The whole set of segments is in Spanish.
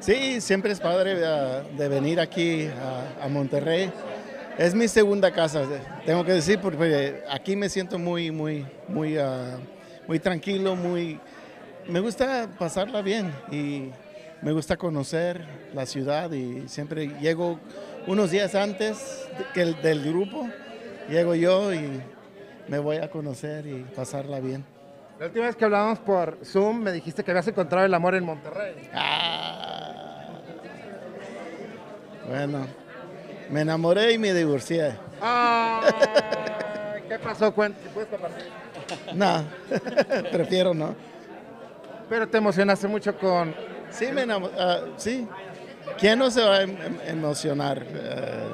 Sí, siempre es padre de venir aquí a, a Monterrey. Es mi segunda casa, tengo que decir, porque aquí me siento muy, muy, muy, uh, muy tranquilo, muy... Me gusta pasarla bien y me gusta conocer la ciudad y siempre llego unos días antes que el, del grupo, llego yo y me voy a conocer y pasarla bien. La última vez que hablábamos por Zoom me dijiste que habías encontrado el amor en Monterrey. Ah, bueno, me enamoré y me divorcié. Ah, ¿Qué pasó? ¿puedes compartir? No, prefiero no. Pero te emocionaste mucho con... Sí, me enamo- ah, sí. ¿Quién no se va a em- em- emocionar eh,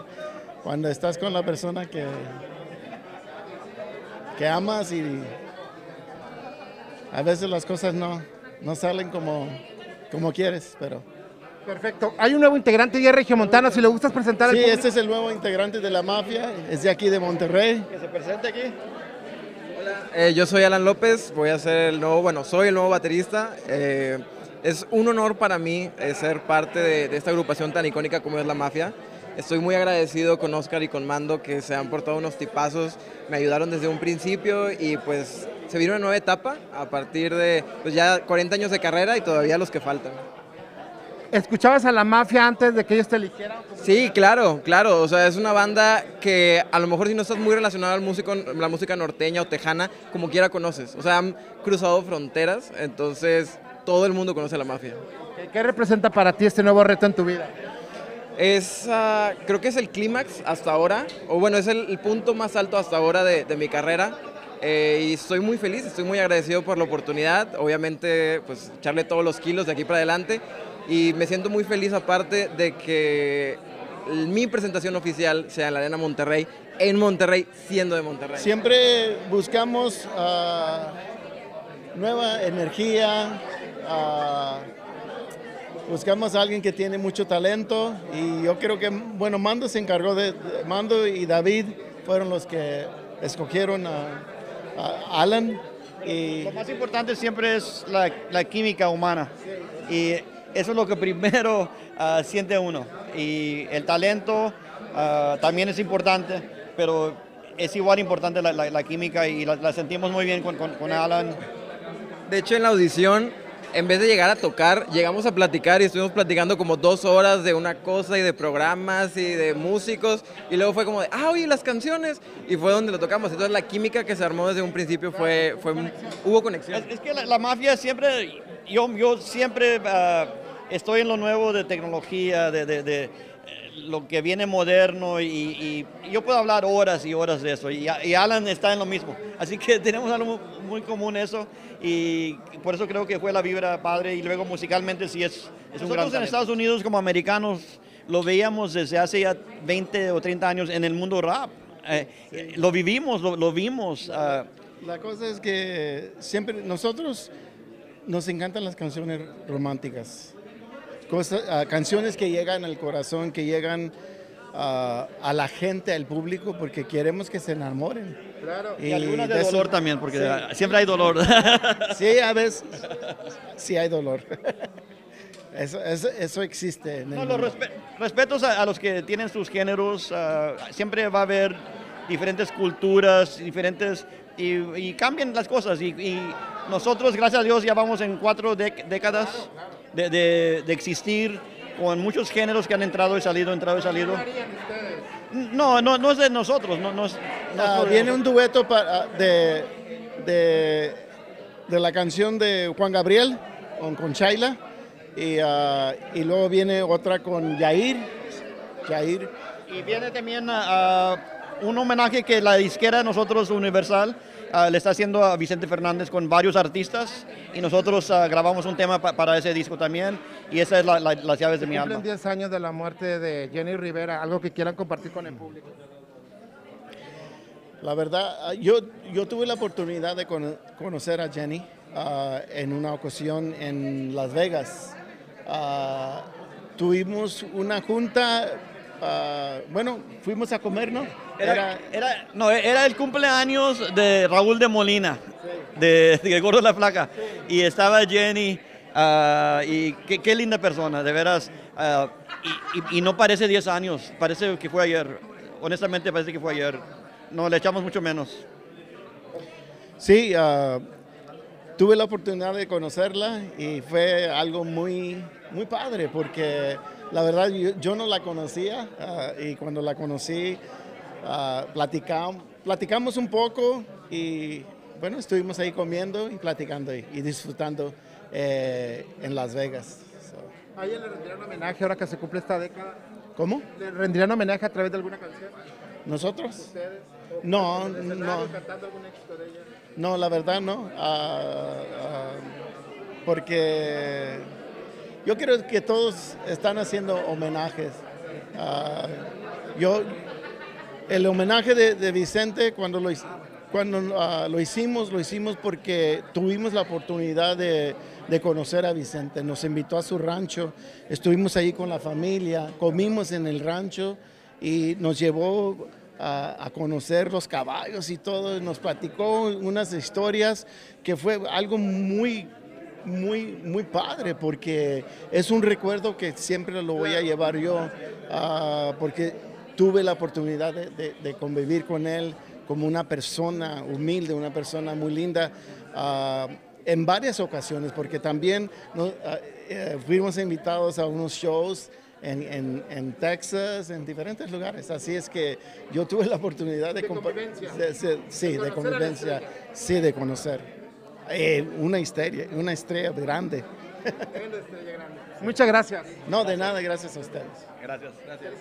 cuando estás con la persona que, que amas y a veces las cosas no, no salen como, como quieres, pero... Perfecto. Hay un nuevo integrante de Regiomontano, si le gustas presentar al Sí, público. este es el nuevo integrante de la mafia, es de aquí de Monterrey. Que se presente aquí. Eh, yo soy Alan López, voy a ser el nuevo, bueno, soy el nuevo baterista. Eh, es un honor para mí eh, ser parte de, de esta agrupación tan icónica como es la Mafia. Estoy muy agradecido con Oscar y con Mando que se han portado unos tipazos, me ayudaron desde un principio y pues se viene una nueva etapa a partir de pues ya 40 años de carrera y todavía los que faltan. ¿Escuchabas a la mafia antes de que ellos te eligieran? Sí, claro, claro. O sea, es una banda que a lo mejor si no estás muy relacionado al músico, la música norteña o tejana, como quiera conoces. O sea, han cruzado fronteras, entonces todo el mundo conoce a la mafia. ¿Qué- ¿Qué representa para ti este nuevo reto en tu vida? Es, ah, creo que es el clímax hasta ahora, o bueno, es el, el punto más alto hasta ahora de, de mi carrera. Eh, y estoy muy feliz, estoy muy agradecido por la oportunidad. Obviamente, pues echarle todos los kilos de aquí para adelante. Y me siento muy feliz aparte de que mi presentación oficial sea en la Arena Monterrey, en Monterrey, siendo de Monterrey. Siempre buscamos ah, nueva energía, ah, buscamos a alguien que tiene mucho talento y yo creo que, bueno, Mando se encargó de, Mando y David fueron los que escogieron a, Alan y Lo más importante siempre es la, la química humana. Y eso es lo que primero ah, siente uno. Y el talento ah, también es importante, pero es igual importante la, la- la química y la, la sentimos muy bien con, con- con Alan. De hecho, en la audición, en vez de llegar a tocar, llegamos a platicar y estuvimos platicando como dos horas de una cosa y de programas y de músicos. Y luego fue como de, ah, oye, las canciones. Y fue donde lo tocamos. Entonces, la química que se armó desde un principio fue, fue hubo conexión. Es, que la, mafia siempre, yo, yo siempre ah, estoy en lo nuevo de tecnología, de, de- de, lo que viene moderno y, y- y yo puedo hablar horas y horas de eso y, y Alan está en lo mismo. Así que tenemos algo mu- muy común eso y por eso creo que fue la vibra padre y luego musicalmente sí es, es un gran Nosotros en Estados Unidos como americanos lo veíamos desde hace ya 20 o 30 años en el mundo rap. Eh, eh, Lo vivimos, lo, lo vimos. ah, la cosa es que siempre nosotros nos encantan las canciones románticas, Cosas- canciones que llegan al corazón, que llegan a la gente, al público, porque queremos que se enamoren. Claro. Y algunas de eso- dolor también, porque Sí. siempre hay dolor. Sí, a veces sí hay dolor. Eso, eso, eso existe. En No, los respe- respetos a, a los que tienen sus géneros. ah, siempre va a haber diferentes culturas, diferentes. Y, y cambian las cosas. Y, y nosotros, gracias a Dios, ya vamos en cuatro décadas de, de- de existir con muchos géneros que han entrado y salido, entrado y salido. No, no, no es de nosotros. No, no es, no Ah, viene un dueto pa- de, de, de la canción de Juan Gabriel con, con Shaila y, ah, y luego viene otra con Yair. Yair. Y viene también ah, un homenaje que la disquera de nosotros, Universal, ah, le está haciendo a Vicente Fernández con varios artistas. Y nosotros ah, grabamos un tema pa- para ese disco también. Y esa es la- la- las llaves de mi alma. 10 años de la muerte de Jenny Rivera, algo que quieran compartir con el público. La verdad, ah, yo, yo tuve la oportunidad de cono- conocer a Jenny en una ocasión en Las Vegas. Tuvimos una junta, ah, bueno, fuimos a comer, ¿no? Era, era- no, era el cumpleaños de Raúl de Molina, de, de Gordo la Flaca. Y estaba Jenny Ah, y qué, qué linda persona, de veras. ah, y, y- y no parece 10 años, parece que fue ayer. Honestamente parece que fue ayer. No, le echamos mucho menos. Sí, tuve la oportunidad de conocerla y fue algo muy, muy padre porque la verdad yo, yo no la conocía ah, y cuando la conocí ah, platicam- platicamos un poco y bueno, estuvimos ahí comiendo y platicando y, y disfrutando eh, en Las Vegas. So, ¿A ella le rendirán homenaje ahora que se cumple esta década? ¿Cómo? ¿Le rendirán homenaje a través de alguna canción? ¿Nosotros? ¿Ustedes? ¿O No, no. cantando algún éxito de ella? No, la verdad no. Ah, ah, porque yo creo que todos están haciendo homenajes. Ah, yo, el homenaje de, de Vicente, cuando, lo, cuando lo hicimos, lo hicimos porque tuvimos la oportunidad de, de conocer a Vicente. Nos invitó a su rancho, estuvimos ahí con la familia, comimos en el rancho y nos llevó a, a conocer los caballos y todo, nos platicó unas historias que fue algo muy, muy, muy padre, porque es un recuerdo que siempre lo voy a llevar yo, ah, porque tuve la oportunidad de, de- de convivir con él como una persona humilde, una persona muy linda. ah, en varias ocasiones, porque también nos- ah, eh, fuimos invitados a unos shows en, en- en Texas, en diferentes lugares. Así es que yo tuve la oportunidad de, De convivencia. de- sí, sí, de convivencia, sí, de conocer. Eh, una estrella, una estrella grande. Muchas gracias. No, de nada, gracias a ustedes. Gracias. Gracias.